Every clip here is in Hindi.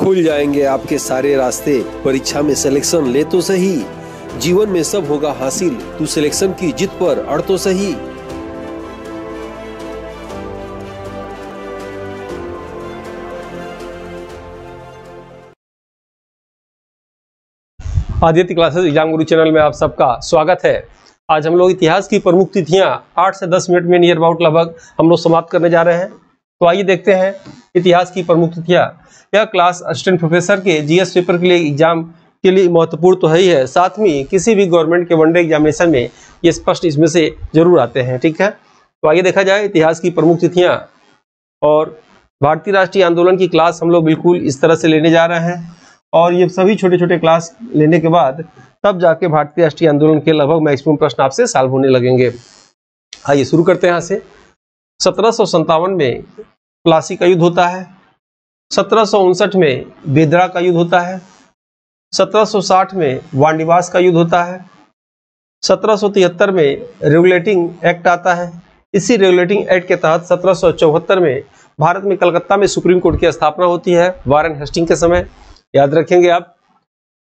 खुल जाएँगे आपके सारे रास्ते। परीक्षा में सिलेक्शन ले तो सही। जीवन में सब होगा हासिल। तू सिलेक्शन की जिद पर अड़ तो सही। Aditya classes exam Guru channel में आप सबका स्वागत है। आज हम लोग इतिहास की प्रमुख तिथियाँ 8 से 10 मिनट में नियर अबाउट लगभग हम लोग समाप्त करने जा रहे हैं। तो आइए देखते हैं इतिहास की प्रमुख तिथियाँ। यह क्लास असिस्टेंट प्रोफेसर के जीएस पेपर के लिए एग्ज़ाम के लिए महत्वपूर्ण तो है ही है? साथ में किसी भी गवर्नमेंट के वनडे एग्जामिनेशन में ये स्पष्ट इसमें से ज़रूर आते हैं, ठीक है? तो आइए देखा जाए इतिहास की प्रमुख तिथियाँ और भारतीय राष्ट्रीय आंदोलन की क्लास हम लोग बिल्कुल इस तरह से लेने जा रहे हैं और ये सभी छोटे छोटे क्लास लेने के बाद तब जाके भारतीय राष्ट्रीय आंदोलन के लगभग मैक्सिमम प्रश्न आपसे सॉल्व होने लगेंगे। आइए शुरू करते हैं यहाँ से। सत्रह में प्लासी का युद्ध होता है। सत्रह सौ उनसठ में बेदरा का युद्ध होता है। 1760 में वांडिवास का युद्ध होता है। 1773 में रेगुलेटिंग एक्ट आता है। इसी रेगुलेटिंग एक्ट के तहत सत्रह सौ चौहत्तर में भारत में कलकत्ता में सुप्रीम कोर्ट की स्थापना होती है, वारन हेस्टिंग के समय। याद रखेंगे आप।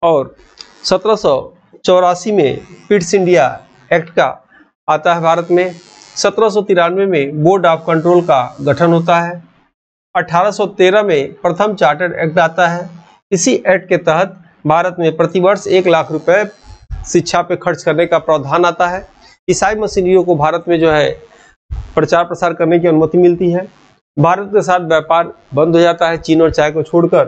और सत्रह सौ चौरासी में पिट्स इंडिया एक्ट का आता है भारत में। सत्रह सौ तिरानवे में बोर्ड ऑफ़ कंट्रोल का गठन होता है। 1813 में प्रथम चार्टर्ड एक्ट आता है। इसी एक्ट के तहत भारत में प्रतिवर्ष एक लाख रुपए शिक्षा पे खर्च करने का प्रावधान आता है। ईसाई मशीनरियों को भारत में जो है प्रचार प्रसार करने की अनुमति मिलती है। भारत के साथ व्यापार बंद हो जाता है चीन और चाय को छोड़कर।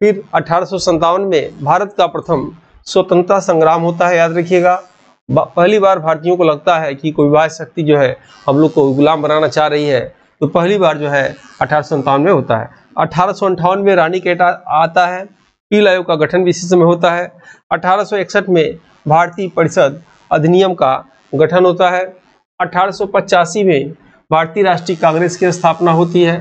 फिर अठारह में भारत का प्रथम स्वतंत्रता संग्राम होता है, याद रखिएगा। पहली बार भारतीयों को लगता है कि कोई बाह्य शक्ति जो है हम लोग को गुलाम बनाना चाह रही है। तो पहली बार जो है अठारह में होता है। अठारह में रानी केटा आता है। पील आयोग का गठन भी इसी समय होता है। अठारह सौ इकसठ में भारतीय परिषद अधिनियम का गठन होता है। अठारह सौ पचासी में भारतीय राष्ट्रीय कांग्रेस की स्थापना होती है।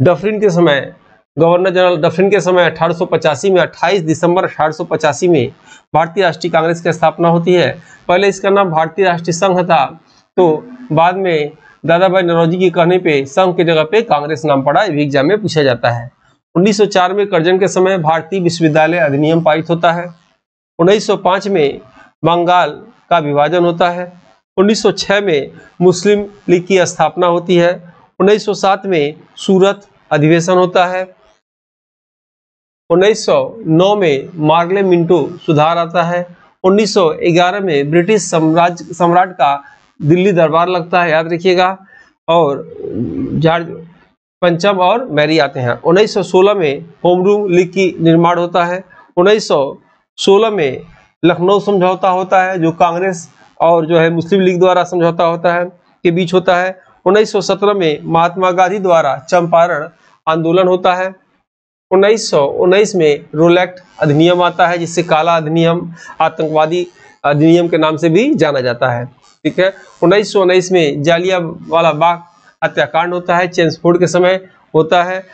डफरिन के समय, गवर्नर जनरल डफरिन के समय अठारह सौ पचासी में 28 दिसंबर अठारह सौ पचासी में भारतीय राष्ट्रीय कांग्रेस की स्थापना होती है। पहले इसका नाम भारतीय राष्ट्रीय संघ था। तो बाद में दादा भाई नरोजी के कहने पे संघ की जगह पे कांग्रेस नाम पड़ा ये एग्ज़ाम में पूछा जाता है। 1904 में कर्जन के समय भारतीय विश्वविद्यालय अधिनियम पारित होता है। 1905 में बंगाल का विभाजन होता है। 1906 में मुस्लिम लीग की स्थापना होती है। 1907 में सूरत अधिवेशन होता है। 1909 में मार्ले मिंटो सुधार आता है। 1911 में ब्रिटिश साम्राज्य सम्राट का दिल्ली दरबार लगता है, याद रखिएगा। और जॉर्ज पंचम और मैरी आते हैं। 1916 में होम रूल लीग की निर्माण होता है। 1916 में लखनऊ समझौता होता है, जो कांग्रेस और जो है मुस्लिम लीग द्वारा समझौता होता है, के बीच होता है। 1917 में महात्मा गांधी द्वारा चंपारण आंदोलन होता है। 1919 में रोलैक्ट अधिनियम आता है, जिससे काला अधिनियम, आतंकवादी अधिनियम के नाम से भी जाना जाता है। ठीक है? उन्नीस में जालिया वाला बाग हत्याकांड होता है चेंसफोर्ड के समय होता है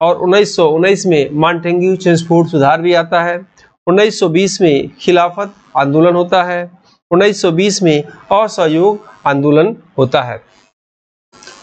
और उन्नीस में मानटेंग्यू चेंसफोर्ड सुधार भी आता है। 1920 में खिलाफत आंदोलन होता है। 1920 में असहयोग आंदोलन होता है।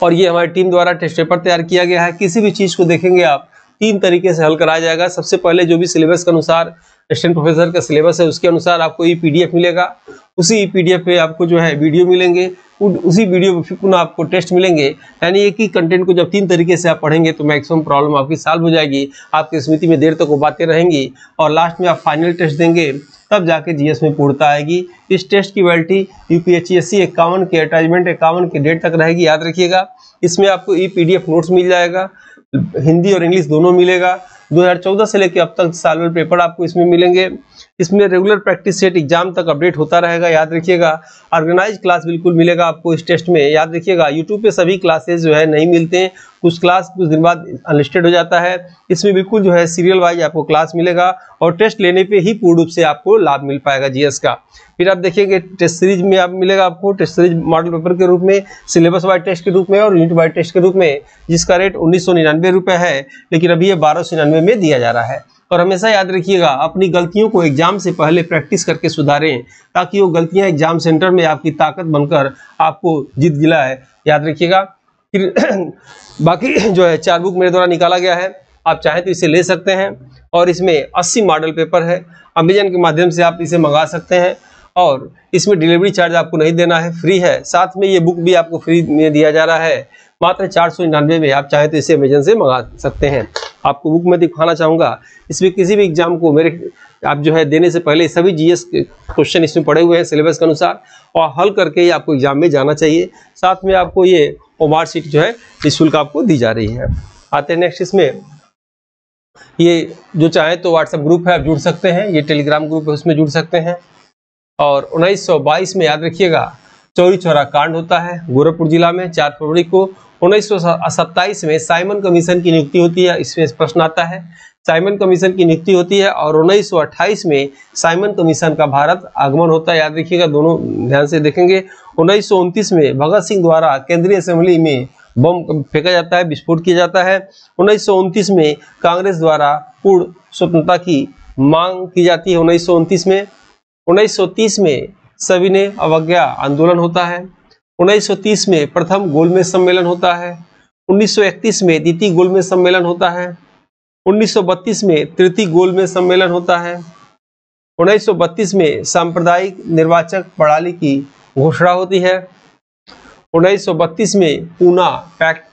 और ये हमारी टीम द्वारा टेस्ट पेपर तैयार किया गया है। किसी भी चीज़ को देखेंगे आप, तीन तरीके से हल कराया जाएगा। सबसे पहले जो भी सिलेबस के अनुसार असिस्टेंट प्रोफेसर का सिलेबस है, उसके अनुसार आपको ये पीडीएफ मिलेगा। उसी ई पीडीएफ पे आपको जो है वीडियो मिलेंगे। उसी वीडियो फिर पुनः आपको टेस्ट मिलेंगे। यानी एक ही कंटेंट को जब तीन तरीके से आप पढ़ेंगे तो मैक्सिमम प्रॉब्लम आपकी सॉल्व हो जाएगी। आपकी स्मृति में देर तक वो बातें रहेंगी और लास्ट में आप फाइनल टेस्ट देंगे, तब जाके जीएस में पूर्णता आएगी। इस टेस्ट की वैलिटी यूपीएचसीएससी इक्यावन के अटैचमेंट इक्यावन के डेट तक रहेगी, याद रखिएगा। इसमें आपको ई पीडीएफ नोट्स मिल जाएगा। हिंदी और इंग्लिश दोनों मिलेगा। 2014 से लेकर अब तक साल पेपर आपको इसमें मिलेंगे। इसमें रेगुलर प्रैक्टिस सेट एग्ज़ाम तक अपडेट होता रहेगा, याद रखिएगा। ऑर्गेनाइज क्लास बिल्कुल मिलेगा आपको इस टेस्ट में। याद रखिएगा यूट्यूब पे सभी क्लासेस जो है नहीं मिलते हैं। कुछ क्लास कुछ दिन बाद अनलिस्टेड हो जाता है। इसमें बिल्कुल जो है सीरियल वाइज आपको क्लास मिलेगा और टेस्ट लेने पे ही पूर्ण रूप से आपको लाभ मिल पाएगा जीएस का। फिर आप देखिएगा टेस्ट सीरीज़ में आप मिलेगा आपको टेस्ट सीरीज़ मॉडल पेपर के रूप में सिलेबस वाइज टेस्ट के रूप में और यूनिट वाइज टेस्ट के रूप में, जिसका रेट उन्नीस सौ है, लेकिन अभी ये बारह में दिया जा रहा है। और हमेशा याद रखिएगा, अपनी गलतियों को एग्ज़ाम से पहले प्रैक्टिस करके सुधारें, ताकि वो गलतियाँ एग्ज़ाम सेंटर में आपकी ताकत बनकर आपको जीत दिलाए याद रखिएगा। फिर बाकी जो है चार बुक मेरे द्वारा निकाला गया है। आप चाहें तो इसे ले सकते हैं और इसमें 80 मॉडल पेपर है। अमेजन के माध्यम से आप इसे मंगा सकते हैं और इसमें डिलीवरी चार्ज आपको नहीं देना है फ्री है। साथ में ये बुक भी आपको फ्री में दिया जा रहा है। मात्र चार सौ निन्यानवे में आप चाहें तो इसे अमेजन से मंगा सकते हैं। आपको बुक में दिखाना चाहूँगा। इसमें किसी भी एग्ज़ाम को मेरे, आप जो है देने से पहले सभी जीएस क्वेश्चन इसमें पड़े हुए हैं सिलेबस के अनुसार और हल करके ही आपको एग्ज़ाम में जाना चाहिए। साथ में आपको ये ओमार सीट जो है निःशुल्क आपको दी जा रही है। आते हैं नेक्स्ट इसमें। ये जो चाहे तो व्हाट्सएप ग्रुप है, आप जुड़ सकते हैं। ये टेलीग्राम ग्रुप है, उसमें जुड़ सकते हैं। और 1922 में याद रखिएगा चौरी चौरा कांड होता है। गोरखपुर जिला में चार फरवरी को उन्नीस सौ सत्ताईस में साइमन कमीशन की नियुक्ति होती है, इसमें प्रश्न आता है। साइमन कमीशन की नियुक्ति होती है और 1928 में साइमन कमीशन का भारत आगमन होता है। याद रखिएगा, दोनों ध्यान से देखेंगे। उन्नीस में भगत सिंह द्वारा केंद्रीय असेंबली में बम फेंका जाता है, विस्फोट किया जाता है। उन्नीस में कांग्रेस द्वारा पूर्ण स्वतंत्रता की मांग की जाती है। उन्नीस में 1930 में सविनय अवज्ञा आंदोलन होता है। 1930 में प्रथम गोलमेज सम्मेलन होता है। 1931 में द्वितीय गोलमेज सम्मेलन होता है। 1932 में तृतीय गोलमेज सम्मेलन होता है। 1932 में सांप्रदायिक निर्वाचक प्रणाली की घोषणा होती है। 1932 में पूना पैक्ट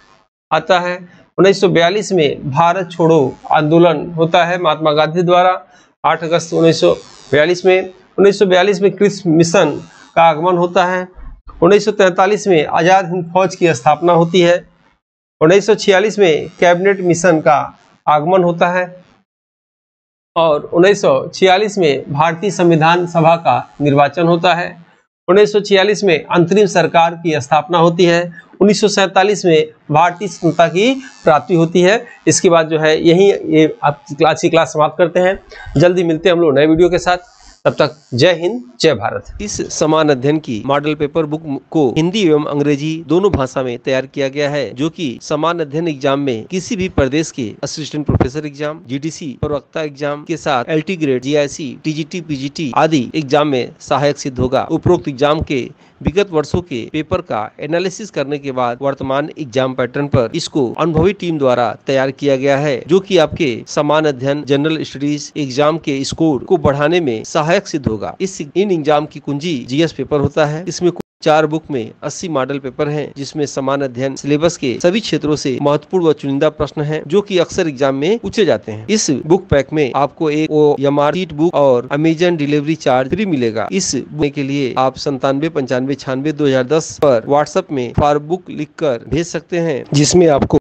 आता है। 1942 में भारत छोड़ो आंदोलन होता है महात्मा गांधी द्वारा। 8 अगस्त 1942 में 1942 में क्रिस मिशन का आगमन होता है। 1943 में आज़ाद हिंद फौज की स्थापना होती है। 1946 में कैबिनेट मिशन का आगमन होता है। और 1946 में भारतीय संविधान सभा का निर्वाचन होता है। 1946 में अंतरिम सरकार की स्थापना होती है। 1947 में भारतीय स्वतंत्रता की प्राप्ति होती है। इसके बाद जो है यही ये आप क्लास की क्लास समाप्त करते हैं। जल्दी मिलते हैं हम लोग नए वीडियो के साथ। तब तक जय हिंद, जय भारत। इस समान अध्ययन की मॉडल पेपर बुक को हिंदी एवं अंग्रेज़ी दोनों भाषा में तैयार किया गया है, जो कि समान अध्ययन एग्ज़ाम में किसी भी प्रदेश के असिस्टेंट प्रोफेसर एग्ज़ाम जीडीसी प्रवक्ता एग्ज़ाम के साथ LT grade GIC TGT PGT आदि एग्ज़ाम में सहायक सिद्ध होगा। उपरोक्त एग्ज़ाम के विगत वर्षों के पेपर का एनालिसिस करने के बाद वर्तमान एग्ज़ाम पैटर्न पर इसको अनुभवी टीम द्वारा तैयार किया गया है, जो कि आपके समान अध्ययन जनरल स्टडीज़ एग्ज़ाम के स्कोर को बढ़ाने में सहायक सिद्ध होगा। इस इन एग्ज़ाम की कुंजी जीएस पेपर होता है। इसमें चार बुक में 80 मॉडल पेपर हैं, जिसमें समान अध्ययन सिलेबस के सभी क्षेत्रों से महत्वपूर्ण व चुनिंदा प्रश्न हैं, जो कि अक्सर एग्ज़ाम में पूछे जाते हैं। इस बुक पैक में आपको एक सीट बुक और अमेजन डिलीवरी चार्ज फ्री मिलेगा। इस बुक के लिए आप संतानवे पंचानवे छियानवे दो हज़ार दस पर व्हाट्सएप में फार बुक लिख कर भेज सकते हैं, जिसमें आपको